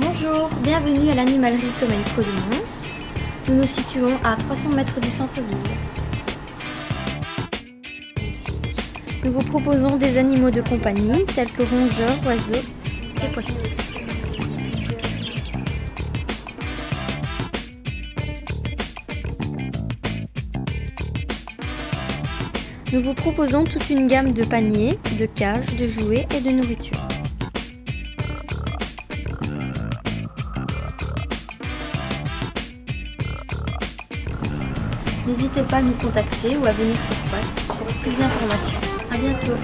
Bonjour, bienvenue à l'animalerie Tomenko de. Nous nous situons à 300 mètres du centre-ville. Nous vous proposons des animaux de compagnie tels que rongeurs, oiseaux et poissons. Nous vous proposons toute une gamme de paniers, de cages, de jouets et de nourriture. N'hésitez pas à nous contacter ou à venir sur place pour plus d'informations. A bientôt